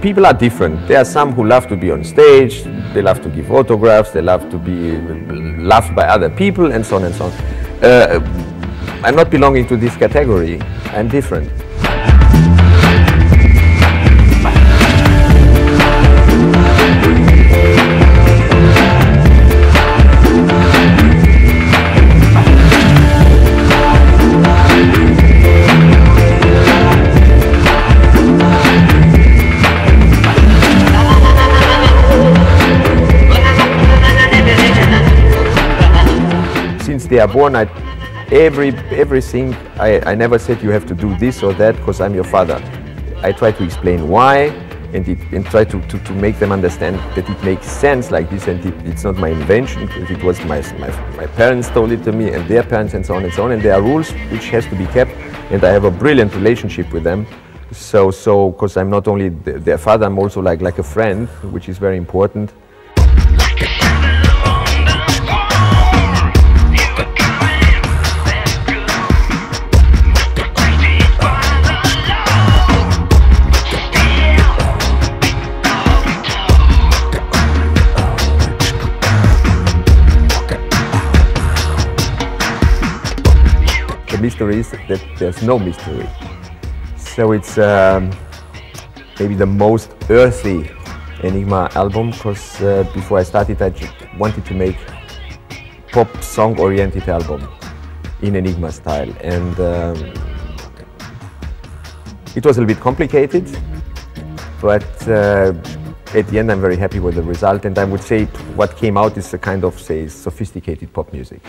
people are different. There are some who love to be on stage, they love to give autographs, they love to be loved by other people, and so on and so on. Uh, I'm not belonging to this category. I'm different. They are born, I, every everything I, I never said you have to do this or that because I'm your father. I try to explain why and, it, and try to, to, to make them understand that it makes sense like this and it, it's not my invention. It was my, my, my parents told it to me and their parents and so on and so on and there are rules which has to be kept and I have a brilliant relationship with them. So, so because I'm not only th- their father, I'm also like, like a friend, which is very important. The mystery is that there's no mystery. So it's um, maybe the most earthy Enigma album because uh, before I started I wanted to make pop song oriented album in Enigma style and um, it was a little bit complicated but uh, at the end I'm very happy with the result and I would say what came out is a kind of say sophisticated pop music.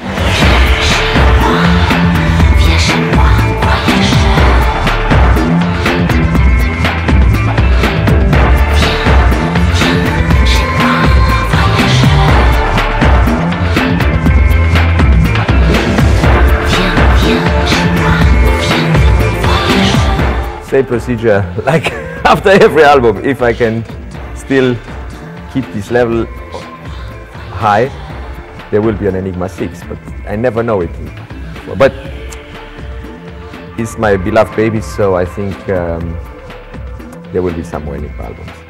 Same procedure like after every album. If I can still keep this level high, there will be an Enigma 6, but I never know it. But it's my beloved baby, so I think um, there will be some Enigma albums.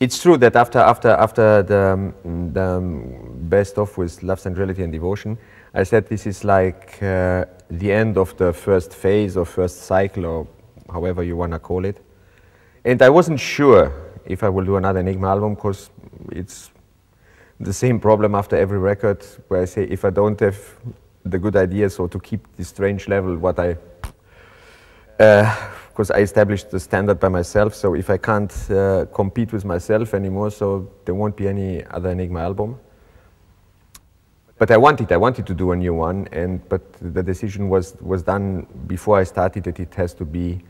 It's true that after after after the, um, the um, best of with Love, Sensuality and Devotion, I said this is like uh, the end of the first phase or first cycle or however you wanna call it. And I wasn't sure if I will do another Enigma album because it's the same problem after every record where I say if I don't have the good ideas or to keep this strange level what I because I established the standard by myself. So if I can't uh, compete with myself anymore, so there won't be any other Enigma album. But I wanted, I wanted to do a new one, and but the decision was was done before I started that it has to be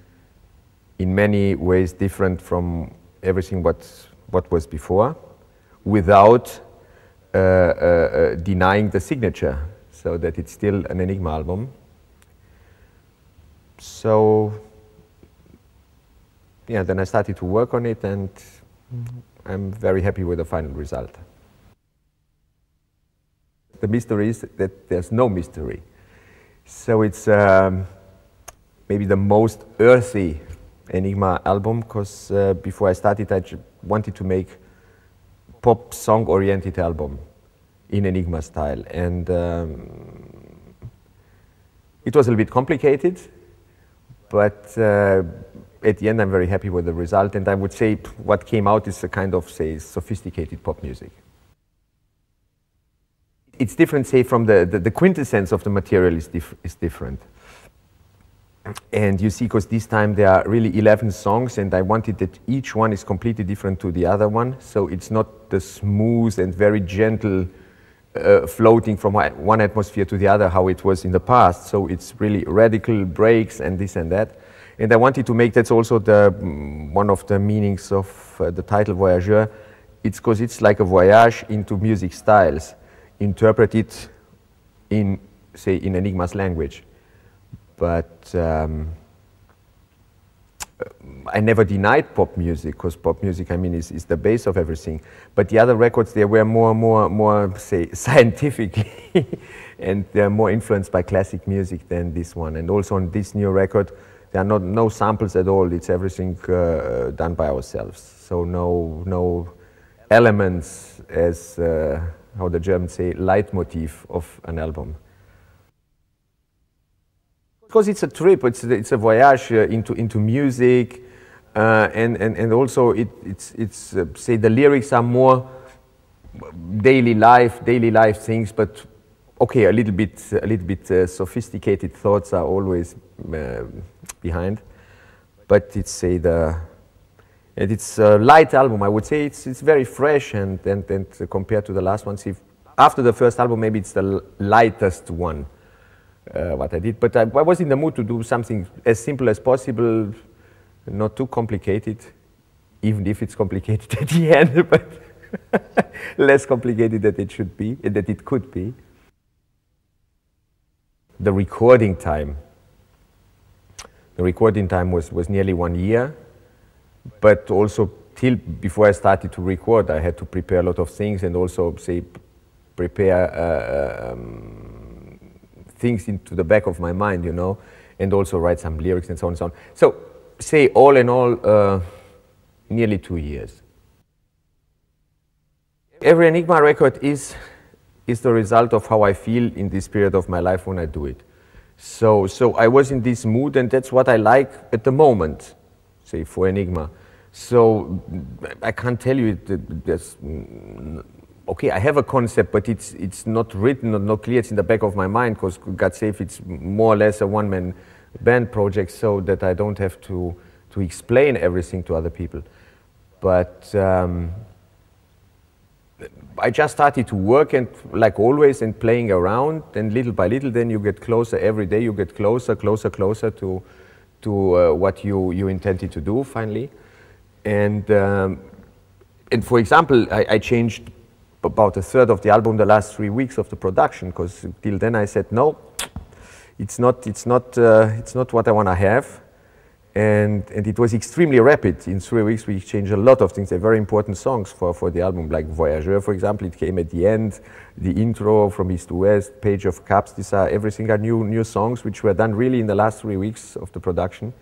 in many ways different from everything what what was before, without uh, uh, uh, denying the signature, so that it's still an Enigma album. So yeah, then I started to work on it, and I'm very happy with the final result. The mystery is that there's no mystery. So it's um, maybe the most earthy Enigma album because uh, before I started, I wanted to make pop song oriented album in Enigma style, and um, it was a little bit complicated, but uh, at the end, I'm very happy with the result, and I would say what came out is a kind of say sophisticated pop music. It's different, say, from the, the, the quintessence of the material is, dif- is different. And you see, because this time there are really 11 songs, and I wanted that each one is completely different to the other one. So it's not the smooth and very gentle uh, floating from one- atmosphere to the other, how it was in the past. So it's really radical breaks and this and that. And I wanted to make that's also the mm, one of the meanings of uh, the title Voyageur. It's because it's like a voyage into music styles, interpreted in say in Enigma's language. but um, I never denied pop music because pop music, I mean, is, is the base of everything. But the other records, they were more, more, more, say, scientifically, and they're more influenced by classic music than this one. And also on this new record, there are not no samples at all. It's everything uh, done by ourselves. So no, no elements as uh, how the Germans say, leitmotif of an album. Because it's a trip, it's, it's a voyage uh, into, into music, uh, and, and, and also it, it's, it's uh, say the lyrics are more daily life, daily life things, but okay, a little bit, a little bit uh, sophisticated thoughts are always uh, behind. But it's say the, and it's a light album. I would say it's, it's very fresh and, and, and compared to the last ones. If after the first album, maybe it's the lightest one uh, what I did. But I, I, was in the mood to do something as simple as possible, not too complicated, even if it's complicated at the end, but less complicated than it should be, and that it could be. The recording time. The recording time was, was nearly one year, but also till before I started to record, I had to prepare a lot of things and also say prepare uh, um, things into the back of my mind, you know, and also write some lyrics and so on and so on. So say all in all, uh, nearly two years. Every Enigma record is, is the result of how I feel in this period of my life when I do it. So, so I was in this mood and that's what I like at the moment, say for Enigma. So I can't tell you there's okay, I have a concept, but it's it's not written or not clear. It's in the back of my mind because God save it's more or less a one-man band project, so that I don't have to to explain everything to other people. But um, I just started to work and like always and playing around and little by little then you get closer every day you get closer closer closer to to uh, what you you intended to do finally and um, and for example I, I, changed about a third of the album the last three weeks of the production because till then I said no it's not it's not uh, it's not what I want to have. And and it was extremely rapid. In three weeks we changed a lot of things. They're very important songs for for the album like Voyageur for example. It came at the end the intro from East to West Page of Cups. These are everything are new new songs which were done really in the last three weeks of the production.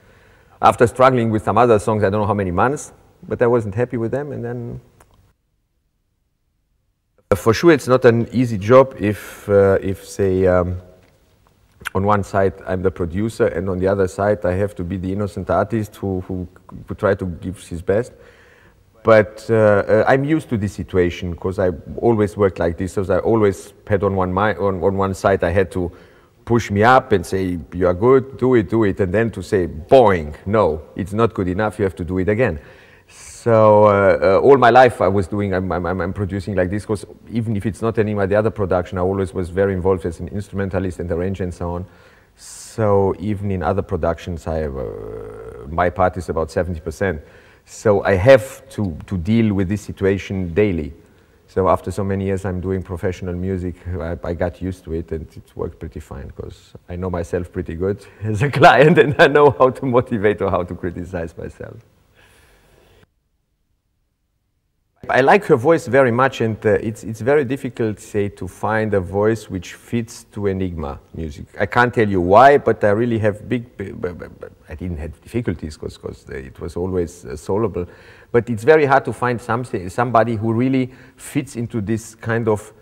After struggling with some other songs I don't know how many months but I wasn't happy with them and then for sure, it's not an easy job if, uh, if say, um, on one side I'm the producer, and on the other side I have to be the innocent artist who, who, who try to give his best. But uh, uh, I'm used to this situation because I always worked like this. So I always had on one, on, on one side I had to push me up and say, you are good, do it, do it. And then to say, boing, no, it's not good enough, you have to do it again. So uh, uh, all my life I was doing, I'm, I'm, I'm producing like this because even if it's not any of the other production, I always was very involved as an instrumentalist and arranger and so on. So even in other productions, I have, uh, my part is about 70%. So I have to, to deal with this situation daily. So after so many years I'm doing professional music, I, I got used to it and it worked pretty fine because I know myself pretty good as a client and I know how to motivate or how to criticize myself. I like her voice very much, and uh, it's, it's very difficult, say, to find a voice which fits to Enigma music. I can't tell you why, but I really have big, I didn't have difficulties because it was always uh, solvable. But it's very hard to find something, somebody who really fits into this kind of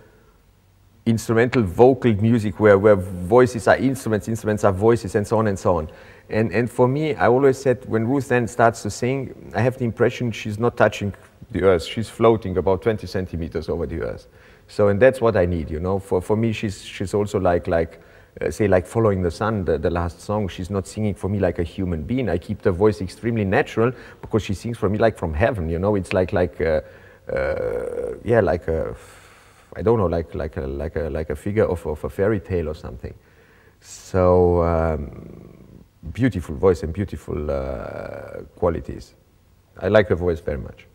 instrumental vocal music where, where voices are instruments, instruments are voices, and so on and so on. And, and for me, I always said when Ruth-Ann starts to sing, I have the impression she's not touching the earth. She's floating about 20 centimeters over the earth. So, and that's what I need, you know. For, for me, she's, she's also like, like uh, say, like Following the Sun, the, the last song. She's not singing for me like a human being. I keep the voice extremely natural because she sings for me like from heaven, you know. It's like, like uh, uh, yeah, like a, I don't know, like, like, a, like, a, like a figure of, of a fairy tale or something. So, um, beautiful voice and beautiful uh, qualities. I like her voice very much.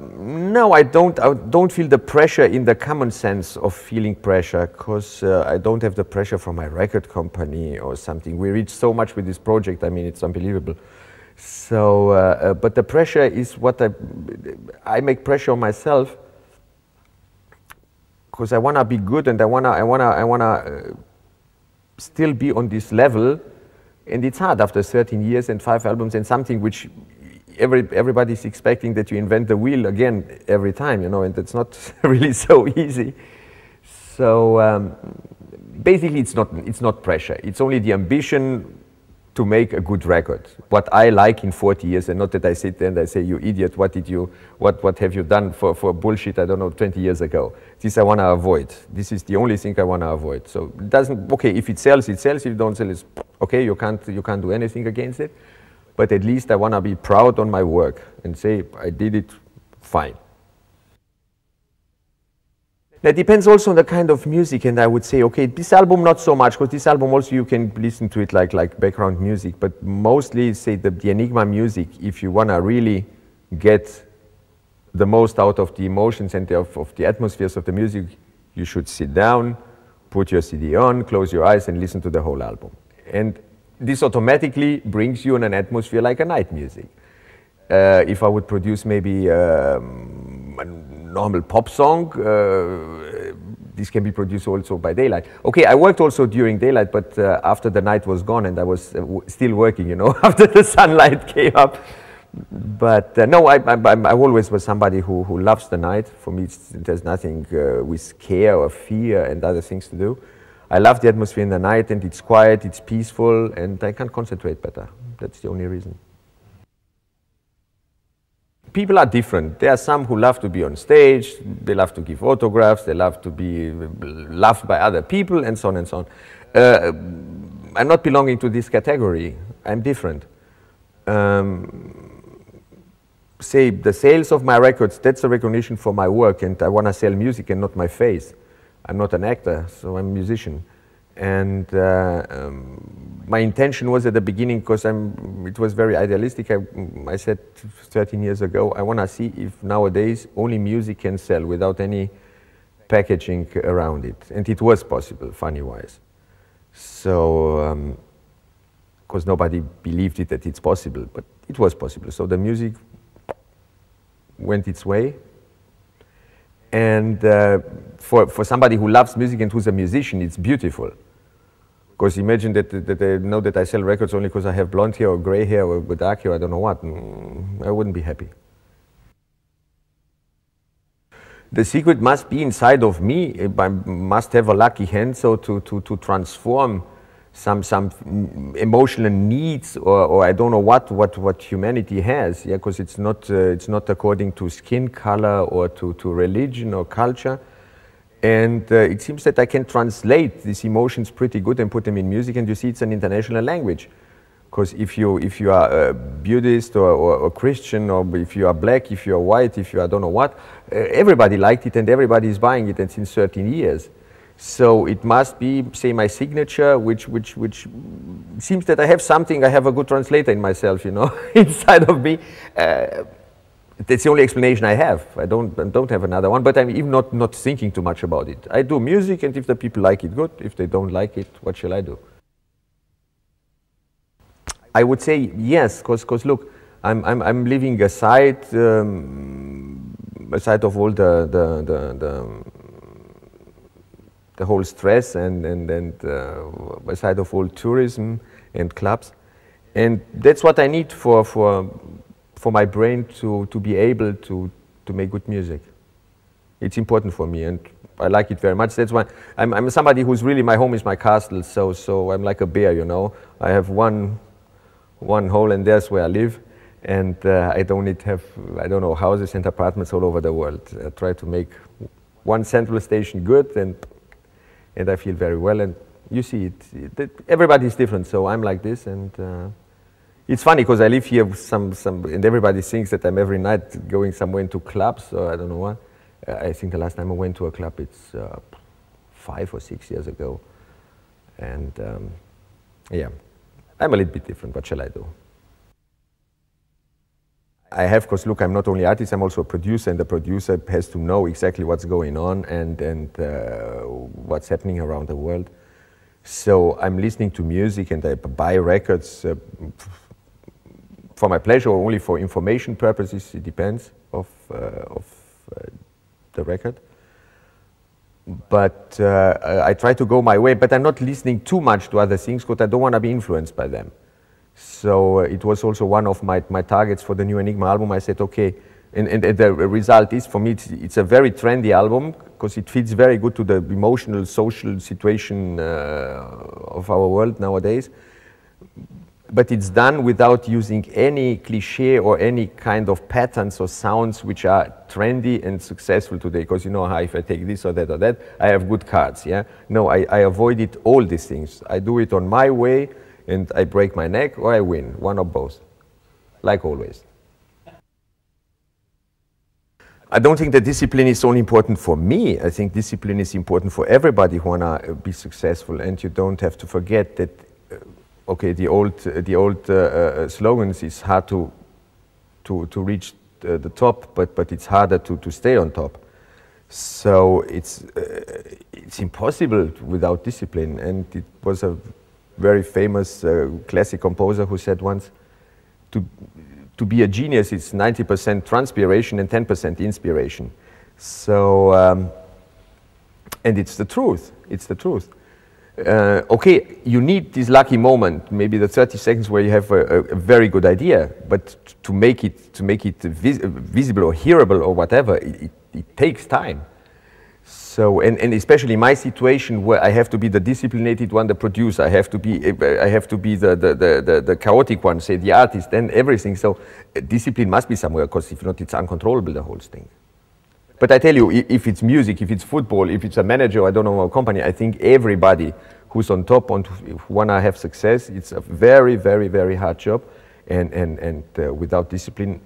no, I don't. I don't feel the pressure in the common sense of feeling pressure, because uh, I don't have the pressure from my record company or something. We reached so much with this project. I mean, it's unbelievable. So, uh, uh, but the pressure is what I. I make pressure on myself because I wanna be good and I wanna. I wanna. I wanna uh, still be on this level, and it's hard after 13 years and five albums and something which every, everybody's expecting that you invent the wheel again every time, you know, and it's not really so easy. So um, basically, it's not, it's not pressure. It's only the ambition to make a good record. What I like in 40 years, and not that I sit there and I say, you idiot, what did you, what, what have you done for, for bullshit, I don't know, 20 years ago. This I want to avoid. This is the only thing I want to avoid. So it doesn't, okay, if it sells, it sells. If it don't sell, it's okay, you can't, you can't do anything against it but at least I want to be proud on my work and say I did it fine. That depends also on the kind of music, and I would say, okay, this album not so much, because this album also you can listen to it like, like background music, but mostly say the, the Enigma music, if you want to really get the most out of the emotions and the, of, of the atmospheres of the music, you should sit down, put your CD on, close your eyes, and listen to the whole album. And this automatically brings you in an atmosphere like a night music. Uh, if I would produce maybe um, normal pop song, uh, this can be produced also by daylight. Okay, I worked also during daylight, but uh, after the night was gone and I was uh, still working, you know, after the sunlight came up. But uh, no, I, I, I, always was somebody who, who loves the night. For me, there's nothing uh, with care or fear and other things to do. I love the atmosphere in the night and it's quiet, it's peaceful, and I can concentrate better. That's the only reason. People are different. There are some who love to be on stage, they love to give autographs, they love to be loved by other people, and so on and so on. Uh, I'm not belonging to this category. I'm different. Um, say the sales of my records, that's a recognition for my work, and I want to sell music and not my face. I'm not an actor, so I'm a musician. And uh, um, my intention was at the beginning, because it was very idealistic. I, I said 13 years ago, I want to see if nowadays only music can sell without any packaging around it. And it was possible, funny-wise. So, because um, nobody believed it that it's possible, but it was possible. So the music went its way, and uh, for, for somebody who loves music and who's a musician, it's beautiful. Because imagine that, that they know that I sell records only because I have blonde hair or gray hair or dark hair, I don't know what. Mm, I wouldn't be happy. The secret must be inside of me. I must have a lucky hand so to, to, to transform some some emotional needs or, or I don't know what what what humanity has yeah because it's not uh, it's not according to skin color or to to religion or culture and uh, it seems that I can translate these emotions pretty good and put them in music and you see it's an international language because if you if you are a Buddhist or, or, Christian or if you are black if you are white if you are I don't know what uh, everybody liked it and everybody is buying it and since 13 years so it must be, say, my signature, which, which, which seems that I have something, I have a good translator in myself, you know, inside of me. Uh, that's the only explanation I have. I don't, I don't have another one, but I'm even not, not thinking too much about it. I do music, and if the people like it, good. If they don't like it, what shall I do? I would say yes, because look, I'm, I'm, I'm living aside, um, aside of all the, the, the, the the whole stress and, and, and uh, aside of all tourism and clubs. And that's what I need for, for, for my brain to, to be able to, to make good music. It's important for me and I like it very much. That's why I'm, I'm somebody who's really, my home is my castle, so, so I'm like a bear, you know. I have one, one hole and that's where I live and uh, I don't need to have, I don't know, houses and apartments all over the world. I try to make one central station good and and I feel very well. And you see, it, it, everybody is different. So I'm like this, and uh, it's funny because I live here. Some, some, and everybody thinks that I'm every night going somewhere into clubs or I don't know what. Uh, I think the last time I went to a club, it's uh, five or six years ago, and um, yeah, I'm a little bit different. What shall I do? I have, because look, I'm not only artist, I'm also a producer, and the producer has to know exactly what's going on and, and uh, what's happening around the world. So I'm listening to music and I buy records uh, for my pleasure or only for information purposes, it depends of, uh, of uh, the record. But uh, I try to go my way, but I'm not listening too much to other things because I don't want to be influenced by them. So uh, it was also one of my, my targets for the new Enigma album. I said, okay, and, and, and the result is for me, it's, it's a very trendy album because it fits very good to the emotional, social situation uh, of our world nowadays. But it's done without using any cliche or any kind of patterns or sounds which are trendy and successful today. Because you know how if I take this or that or that, I have good cards. Yeah. No, I, I avoided all these things. I do it on my way and I break my neck or I win, one or both, like always. I don't think that discipline is only important for me. I think discipline is important for everybody who wanna be successful, and you don't have to forget that. Uh, okay, the old uh, the old uh, uh, slogans is hard to to to reach the, the, top, but but it's harder to to stay on top. So it's uh, it's impossible without discipline, and it was a very famous uh, classic composer who said once, to, to be a genius, it's 90% transpiration and 10% inspiration. So, um, and it's the truth, it's the truth. Uh, okay, you need this lucky moment, maybe the 30 seconds where you have a, a very good idea, but to make it, to make it vis visible or hearable or whatever, it, it, it takes time. So, and, and especially my situation where I have to be the disciplined one, the producer, I have to be, I have to be the, the, the, the, the chaotic one, say the artist and everything. So uh, discipline must be somewhere because if not, it's uncontrollable, the whole thing. But I tell you, if it's music, if it's football, if it's a manager, I don't know, a company, I think everybody who's on top and who wanna have success, it's a very, very, very hard job. And, and, and uh, without discipline,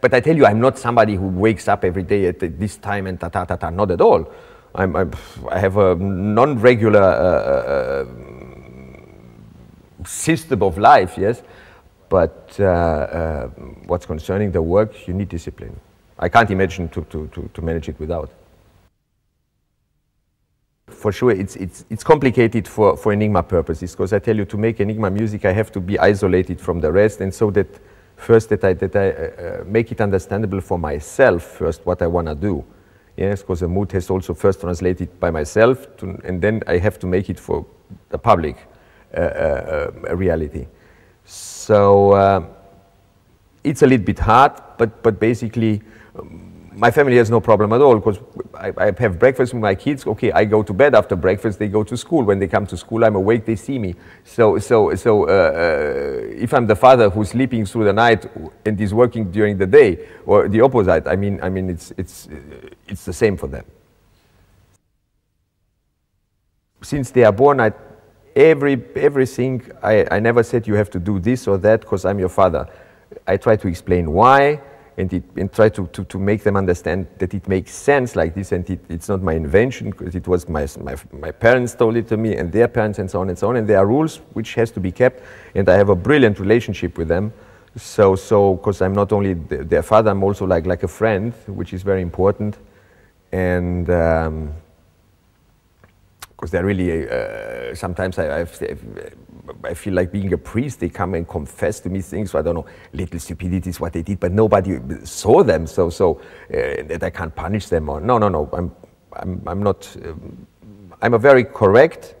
but I tell you, I'm not somebody who wakes up every day at this time and ta ta ta ta. Not at all. I'm, I'm i have a non-regular uh, uh, system of life, yes. But uh, uh, what's concerning the work, you need discipline. I can't imagine to, to, to, to manage it without. For sure, it's, it's, it's complicated for, for Enigma purposes, because I tell you, to make Enigma music, I have to be isolated from the rest, and so that first that I, that I uh, uh, make it understandable for myself first what I want to do. Yes, because the mood has also first translated by myself, to, and then I have to make it for the public uh, uh, uh reality. So uh, it's a little bit hard, but, but basically my family has no problem at all because I, I, have breakfast with my kids. Okay, I go to bed after breakfast. They go to school. When they come to school, I'm awake. They see me. So, so, so uh, uh, if I'm the father who's sleeping through the night and is working during the day, or the opposite, I mean, I mean, it's it's it's the same for them. Since they are born, I, every everything I, I never said you have to do this or that because I'm your father. I try to explain why and, it, and try to, to, to make them understand that it makes sense like this and it, it's not my invention because it was my, my, my parents told it to me and their parents and so on and so on and there are rules which has to be kept and I have a brilliant relationship with them. So so because I'm not only their father I'm also like like a friend which is very important. And um, because they're really uh, sometimes I, I've, I feel like being a priest. They come and confess to me things. So I don't know, little stupidities what they did, but nobody saw them, so so uh, that I can't punish them. Or no, no, no. I'm I'm I'm not. Um, I'm a very correct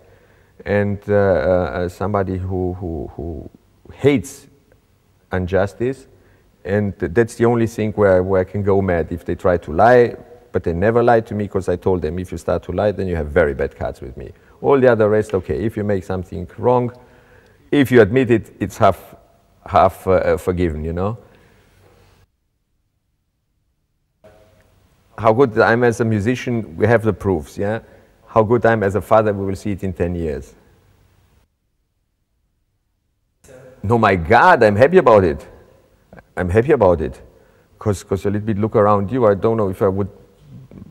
and uh, uh, somebody who who who hates injustice, and that's the only thing where where I can go mad if they try to lie but they never lied to me because I told them if you start to lie, then you have very bad cards with me. All the other rest, okay, if you make something wrong, if you admit it, it's half, half uh, uh, forgiven, you know. How good I'm as a musician, we have the proofs, yeah? How good I'm as a father, we will see it in 10 years. No, my God, I'm happy about it. I'm happy about it. Because a little bit look around you, I don't know if I would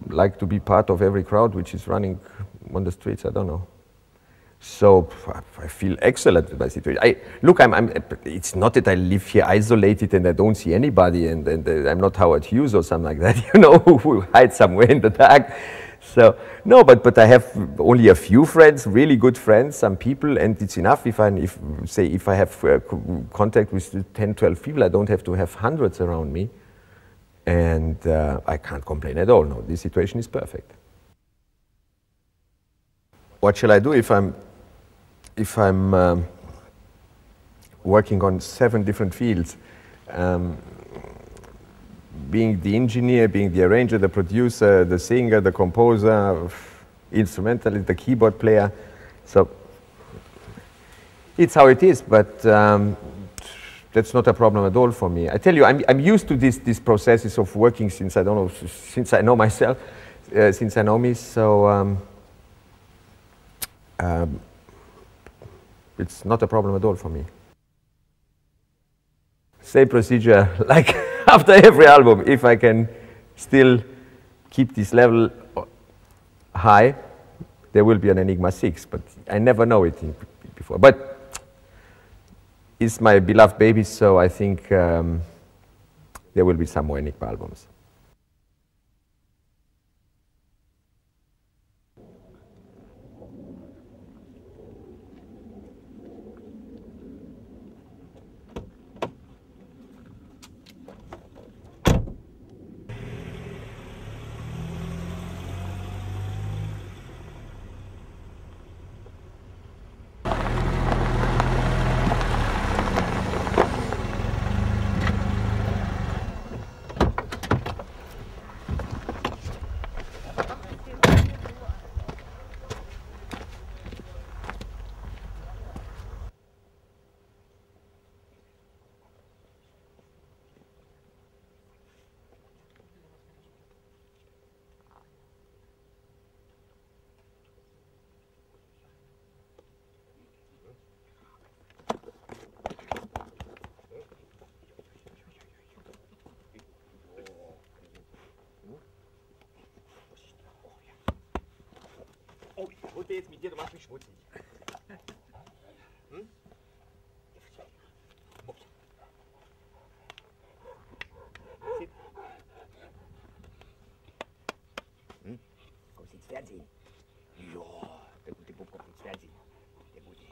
like to be part of every crowd which is running on the streets. I don't know. So I feel excellent with my situation. I, look, I'm, I'm, it's not that I live here isolated and I don't see anybody and, and uh, I'm not Howard Hughes or something like that, you know, who hides somewhere in the dark. So, no, but, but I have only a few friends, really good friends, some people, and it's enough if I, if, say, if I have uh, contact with 10, 12 people, I don't have to have hundreds around me. And uh, I can't complain at all. No, this situation is perfect. What shall I do if I'm, if I'm um, working on seven different fields? Um, being the engineer, being the arranger, the producer, the singer, the composer, instrumentalist, the keyboard player. So it's how it is, but um, that's not a problem at all for me. I tell you, I'm, I'm used to this, these processes of working since I don't know, since I know myself, uh, since I know me. So um, um, it's not a problem at all for me. Same procedure like after every album, if I can still keep this level high, there will be an Enigma 6, but I never know it before. But it's my beloved baby, so I think um, there will be some more albums. Hm? Hm? Fernsehen? Ja, der gute Bub kommt ins Fernsehen. Der gute.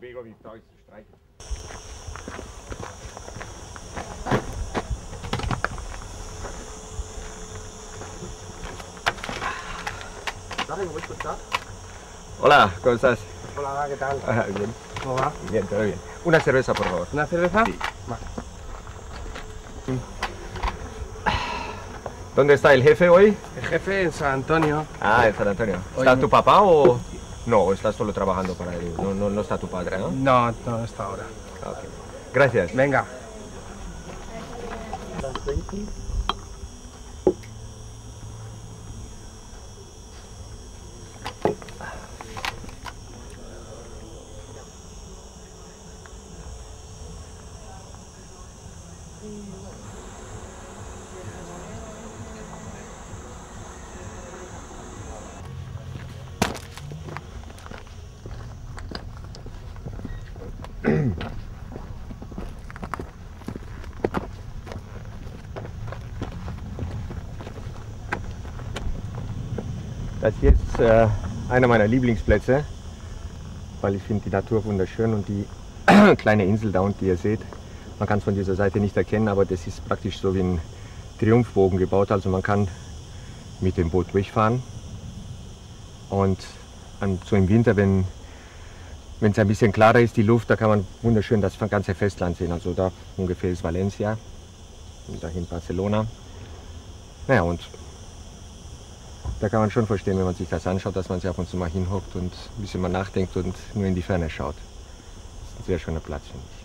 Victoria zu streichen. Hola, ¿cómo estás? Hola, ¿qué tal? Ah, bien, ¿Cómo va? bien, todo bien. Una cerveza, por favor. ¿Una cerveza? Sí. ¿Dónde está el jefe hoy? El jefe en San Antonio. Ah, en San Antonio. ¿Está tu papá o...? No, estás solo trabajando para él. No, no, no está tu padre, ¿no? No, no está ahora. Ah, ok. Gracias. Venga. Das hier ist äh, einer meiner Lieblingsplätze, weil ich finde die Natur wunderschön und die kleine Insel da unten, die ihr seht, man kann es von dieser Seite nicht erkennen, aber das ist praktisch so wie ein Triumphbogen gebaut, also man kann mit dem Boot durchfahren und so im Winter, wenn wenn es ein bisschen klarer ist, die Luft, da kann man wunderschön das ganze Festland sehen. Also da ungefähr ist Valencia und dahin Barcelona. Naja, und da kann man schon verstehen, wenn man sich das anschaut, dass man sich ab und zu mal hinhockt und ein bisschen mal nachdenkt und nur in die Ferne schaut. Das ist ein sehr schöner Platz, finde ich.